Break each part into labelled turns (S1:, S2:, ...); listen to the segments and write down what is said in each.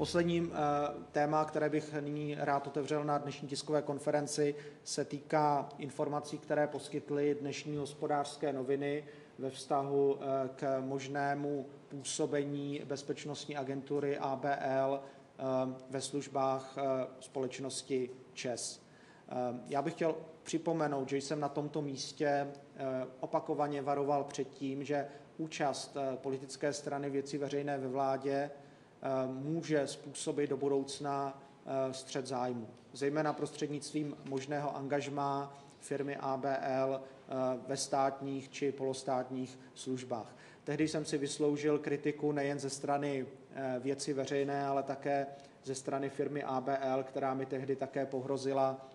S1: Posledním téma, které bych nyní rád otevřel na dnešní tiskové konferenci, se týká informací, které poskytly dnešní hospodářské noviny ve vztahu k možnému působení Bezpečnostní agentury ABL ve službách společnosti ČES. Já bych chtěl připomenout, že jsem na tomto místě opakovaně varoval před tím, že účast politické strany věci veřejné ve vládě může způsobit do budoucna střed zájmu, zejména prostřednictvím možného angažmá firmy ABL ve státních či polostátních službách. Tehdy jsem si vysloužil kritiku nejen ze strany věci veřejné, ale také ze strany firmy ABL, která mi tehdy také pohrozila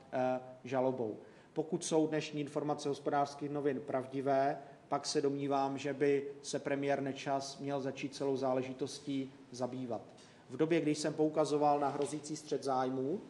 S1: žalobou. Pokud jsou dnešní informace hospodářských novin pravdivé, pak se domnívám, že by se premiér Nečas měl začít celou záležitostí zabývat. V době, kdy jsem poukazoval na hrozící střed zájmů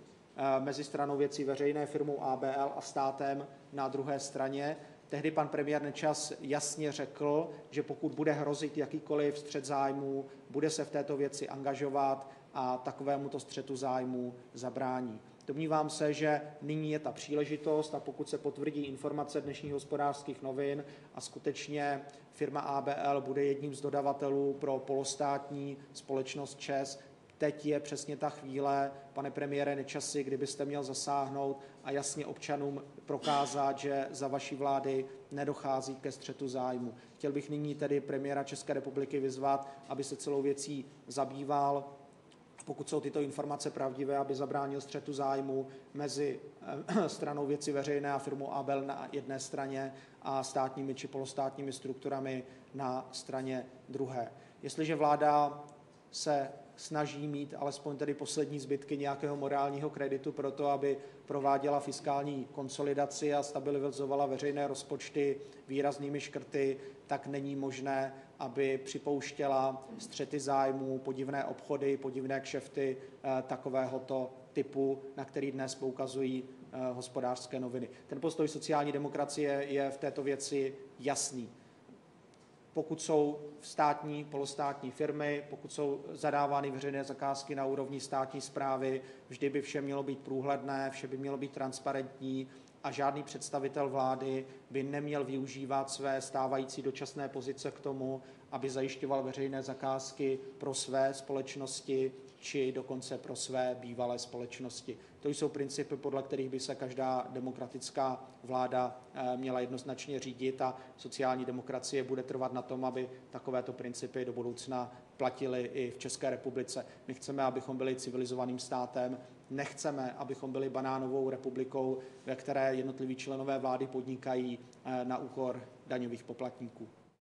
S1: mezi stranou věcí veřejné, firmou ABL a státem na druhé straně, tehdy pan premiér Nečas jasně řekl, že pokud bude hrozit jakýkoliv střed zájmů, bude se v této věci angažovat a takovémuto střetu zájmů zabrání. Domnívám se, že nyní je ta příležitost a pokud se potvrdí informace dnešních hospodářských novin a skutečně firma ABL bude jedním z dodavatelů pro polostátní společnost ČES, teď je přesně ta chvíle, pane premiére Nečasi, kdybyste měl zasáhnout a jasně občanům prokázat, že za vaší vlády nedochází ke střetu zájmu. Chtěl bych nyní tedy premiéra České republiky vyzvat, aby se celou věcí zabýval, pokud jsou tyto informace pravdivé, aby zabránil střetu zájmu mezi stranou věci veřejné a firmou Abel na jedné straně a státními či polostátními strukturami na straně druhé. Jestliže vláda se snaží mít alespoň tedy poslední zbytky nějakého morálního kreditu pro to, aby prováděla fiskální konsolidaci a stabilizovala veřejné rozpočty výraznými škrty, tak není možné, aby připouštěla střety zájmů, podivné obchody, podivné kšefty takovéhoto typu, na který dnes poukazují hospodářské noviny. Ten postoj sociální demokracie je v této věci jasný pokud jsou státní, polostátní firmy, pokud jsou zadávány veřejné zakázky na úrovni státní správy, vždy by vše mělo být průhledné, vše by mělo být transparentní a žádný představitel vlády by neměl využívat své stávající dočasné pozice k tomu, aby zajišťoval veřejné zakázky pro své společnosti či dokonce pro své bývalé společnosti. To jsou principy, podle kterých by se každá demokratická vláda měla jednoznačně řídit a sociální demokracie bude trvat na tom, aby takovéto principy do budoucna platily i v České republice. My chceme, abychom byli civilizovaným státem, nechceme, abychom byli banánovou republikou, ve které jednotliví členové vlády podnikají na úkor daňových poplatníků.